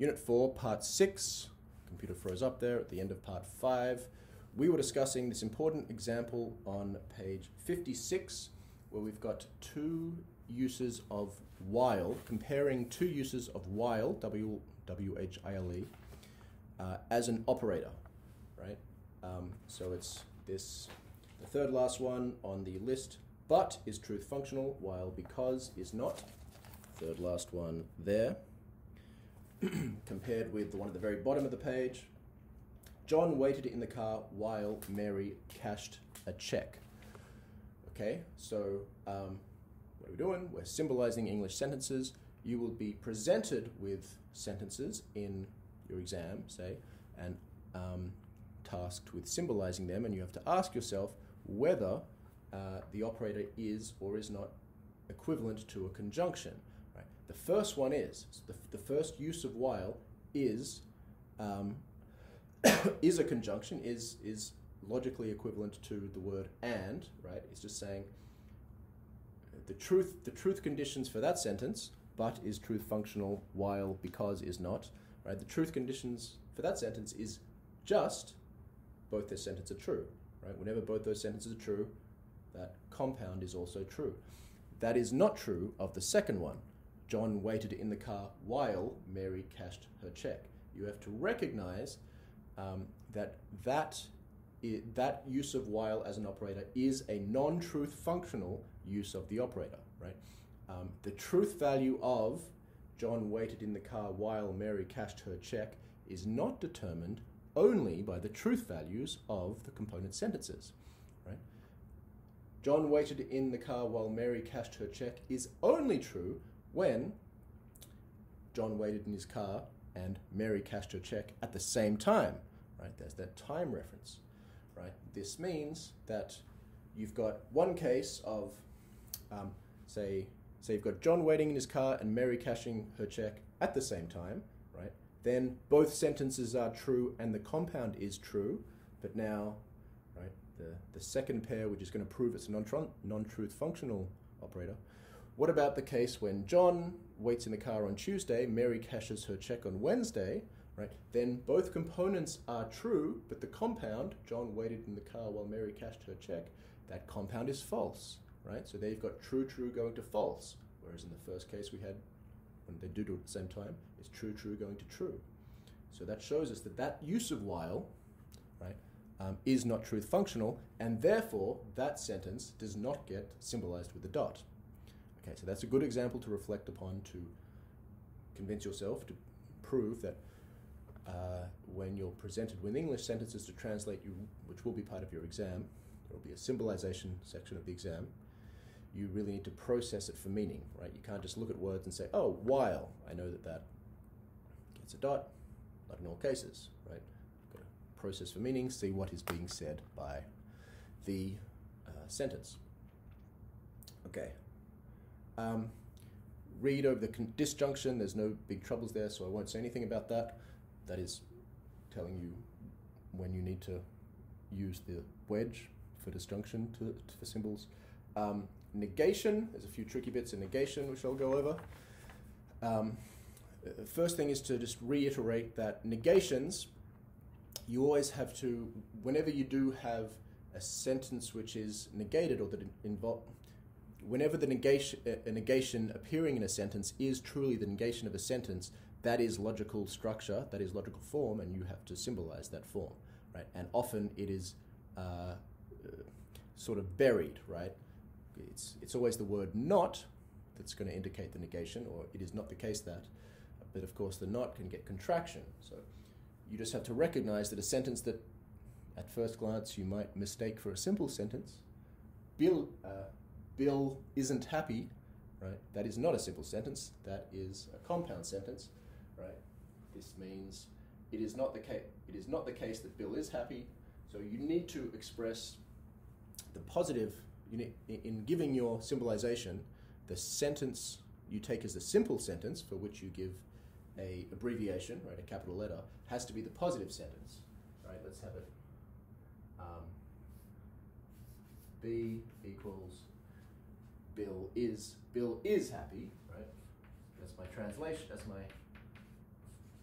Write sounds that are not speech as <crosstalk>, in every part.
Unit 4, Part 6. Computer froze up there at the end of Part 5. We were discussing this important example on page 56, where we've got two uses of while, comparing two uses of while, W W H I L E, uh, as an operator, right? Um, so it's this, the third last one on the list, but is truth functional, while because is not. Third last one there. <clears throat> Compared with the one at the very bottom of the page, John waited in the car while Mary cashed a check. Okay, so um, what are we doing? We're symbolizing English sentences. You will be presented with sentences in your exam, say, and um, tasked with symbolizing them, and you have to ask yourself whether uh, the operator is or is not equivalent to a conjunction. The first one is the, the first use of while is um, <coughs> is a conjunction is is logically equivalent to the word and. Right? It's just saying the truth the truth conditions for that sentence, but is truth functional while because is not. Right? The truth conditions for that sentence is just both their sentences are true. Right? Whenever both those sentences are true, that compound is also true. That is not true of the second one. John waited in the car while Mary cashed her check. You have to recognize um, that that, I- that use of while as an operator is a non truth functional use of the operator, right? Um, the truth value of John waited in the car while Mary cashed her check is not determined only by the truth values of the component sentences, right? John waited in the car while Mary cashed her check is only true when John waited in his car and Mary cashed her check at the same time, right? There's that time reference, right? This means that you've got one case of, um, say, say you've got John waiting in his car and Mary cashing her check at the same time, right? Then both sentences are true and the compound is true, but now, right, the, the second pair, which is going to prove it's a non-truth functional operator. What about the case when John waits in the car on Tuesday, Mary cashes her check on Wednesday, right? Then both components are true, but the compound, John waited in the car while Mary cashed her check, that compound is false, right? So there you've got true, true going to false. Whereas in the first case we had, when they do do it at the same time, it's true, true going to true. So that shows us that that use of while, right, um, is not truth functional, and therefore that sentence does not get symbolized with a dot. Okay, so that's a good example to reflect upon to convince yourself to prove that uh, when you're presented with English sentences to translate, you, which will be part of your exam, there will be a symbolization section of the exam. You really need to process it for meaning, right? You can't just look at words and say, "Oh, while I know that that gets a dot." Not in all cases, right? Got to process for meaning, see what is being said by the uh, sentence. Okay. Um, read over the disjunction. There's no big troubles there, so I won't say anything about that. That is telling you when you need to use the wedge for disjunction to, to for symbols. Um, negation. There's a few tricky bits in negation which I'll go over. Um, uh, first thing is to just reiterate that negations. You always have to, whenever you do have a sentence which is negated or that involve whenever the negation, a negation appearing in a sentence is truly the negation of a sentence, that is logical structure, that is logical form, and you have to symbolize that form, right? And often it is uh, uh, sort of buried, right? It's, it's always the word not that's going to indicate the negation, or it is not the case that. But of course, the not can get contraction. So you just have to recognize that a sentence that at first glance you might mistake for a simple sentence, Bill, uh, Bill isn't happy, right? That is not a simple sentence. That is a compound sentence, right? This means it is not the case. It is not the case that Bill is happy. So you need to express the positive. You need, in giving your symbolization, the sentence you take as a simple sentence for which you give a abbreviation, right, a capital letter, has to be the positive sentence, right? Let's have it. Um, B equals Bill is Bill is happy, right? That's my translation. That's my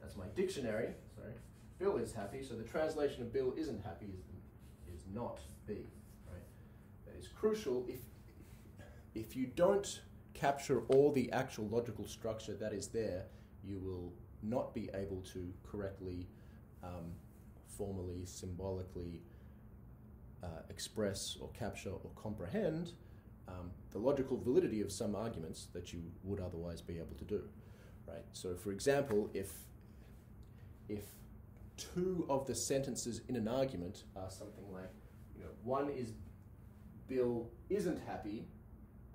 that's my dictionary, sorry, Bill is happy, so the translation of Bill isn't happy is, is not B, right? That is crucial if, if you don't capture all the actual logical structure that is there, you will not be able to correctly, um, formally, symbolically uh, express or capture or comprehend um, the logical validity of some arguments that you would otherwise be able to do, right? So, for example, if if two of the sentences in an argument are something like, you know, one is Bill isn't happy,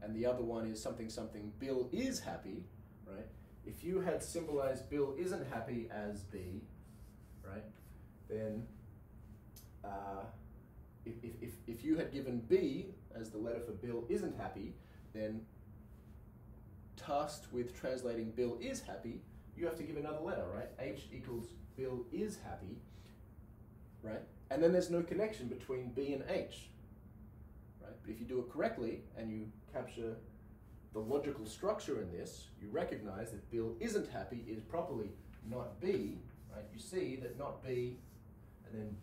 and the other one is something something Bill is happy, right? If you had symbolized Bill isn't happy as B, right, then uh, if, if, if, you had given B as the letter for Bill isn't happy, then tasked with translating Bill is happy, you have to give another letter, right? H equals Bill is happy, right? And then there's no connection between B and H, right? But if you do it correctly and you capture the logical structure in this, you recognize that Bill isn't happy is properly not B, right? You see that not B, and then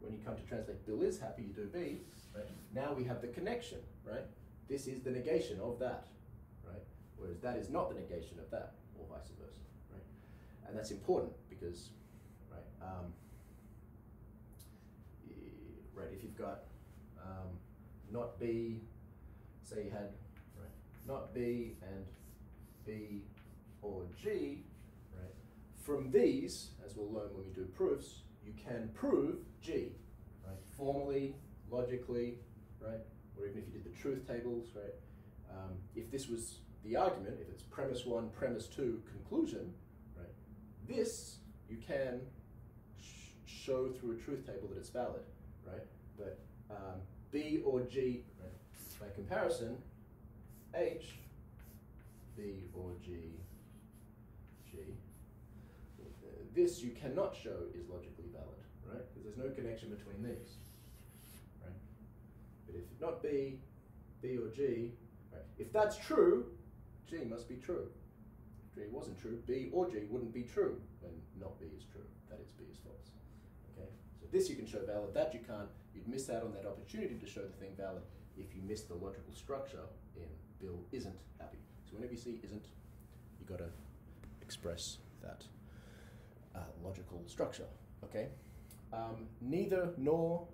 when you come to translate Bill is happy, you do B, right? Now we have the connection, right? This is the negation of that, right? Whereas that is not the negation of that, or vice versa, right? And that's important because, right, um, right, if you've got um, not B, say you had right, not B and B or G, right, from these, as we'll learn when we do proofs, you can prove G, right, formally, logically, right, or even if you did the truth tables, right, um, if this was the argument, if it's premise one, premise two, conclusion, right, this you can sh show through a truth table that it's valid, right? But um, B or G, right, by comparison, H, B or G, G, uh, this you cannot show is logically valid, right? Because there's no connection between these, right? But if not B, B or G, right? If that's true, G must be true. If G wasn't true, B or G wouldn't be true when not B is true. That is B is false. Okay. So this you can show valid. That you can't. You'd miss out on that opportunity to show the thing valid if you miss the logical structure in Bill isn't happy. So whenever you see isn't, you got to express that uh, logical structure. Okay. Um, neither nor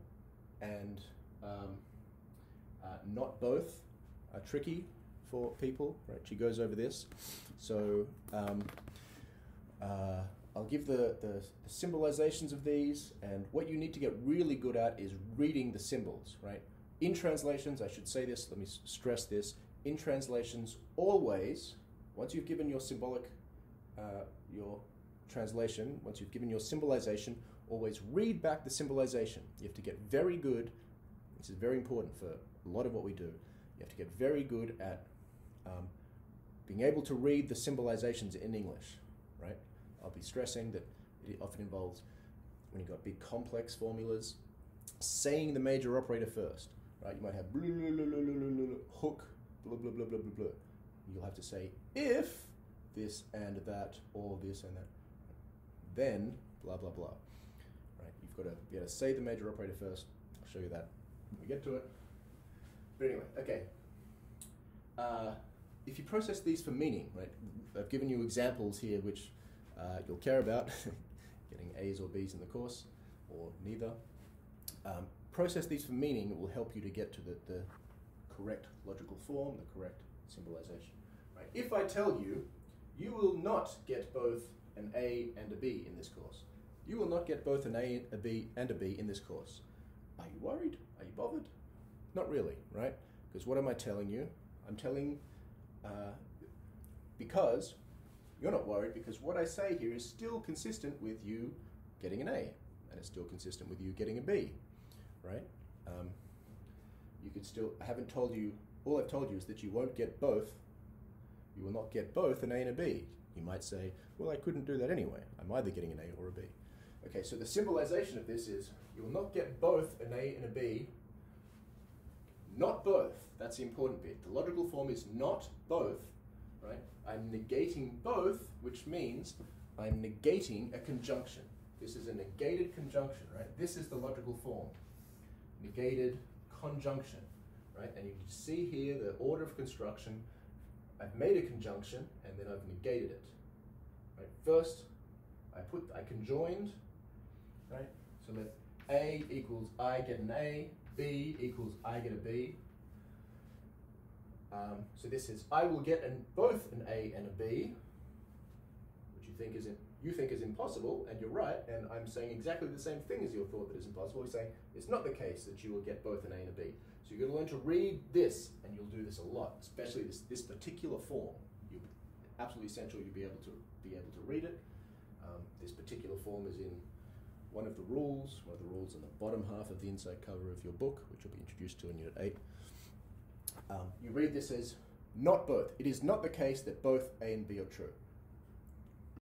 and um, uh, not both are tricky for people. Right, she goes over this. So um, uh, I'll give the, the, symbolizations of these, and what you need to get really good at is reading the symbols. Right. In translations, I should say this. Let me stress this. In translations, always, once you've given your symbolic, uh, your translation, once you've given your symbolization, always read back the symbolization. You have to get very good. This is very important for a lot of what we do. You have to get very good at um, being able to read the symbolizations in English, right? I'll be stressing that it often involves, when you've got big complex formulas, saying the major operator first, right? You might have blah, <laughs> blah, blah, blah, blah, blah, hook, blah, blah, blah, blah, blah, blah. You'll have to say if this and that, or this and that, then blah, blah, blah. Right? You've got to be able to say the major operator first. I'll show you that when we get to it. But anyway, okay. Uh, if you process these for meaning, right, I've given you examples here which uh, you'll care about, <laughs> getting A's or B's in the course, or neither. Um, process these for meaning will help you to get to the, the correct logical form, the correct symbolization. Right? If I tell you, you will not get both an A and a B in this course. You will not get both an A, a B, and a B in this course. Are you worried? Are you bothered? Not really, right? Because what am I telling you? I'm telling uh, because you're not worried because what I say here is still consistent with you getting an A, and it's still consistent with you getting a B, right? Um, you could still, I haven't told you, all I've told you is that you won't get both, you will not get both an A and a B. You might say, well, I couldn't do that anyway. I'm either getting an A or a B. Okay, so the symbolization of this is you will not get both an A and a B, not both. That's the important bit. The logical form is not both, right? I'm negating both, which means I'm negating a conjunction. This is a negated conjunction, right? This is the logical form. Negated conjunction, right? And you can see here the order of construction. I've made a conjunction and then I've negated it. Right? First, I put I conjoined, right? So let A equals I get an A, B equals I get a B. Um, so this is I will get an, both an A and a B, which you think is in, you think is impossible, and you're right. And I'm saying exactly the same thing as your thought that is impossible. We're saying it's not the case that you will get both an A and a B. So you're going to learn to read this, and you'll do this a lot, especially this this particular form. You absolutely essential you'll be able to be able to read it. Um, this particular form is in one of the rules, one of the rules in the bottom half of the inside cover of your book, which will be introduced to in Unit 8. Um, you read this as not both. It is not the case that both A and B are true.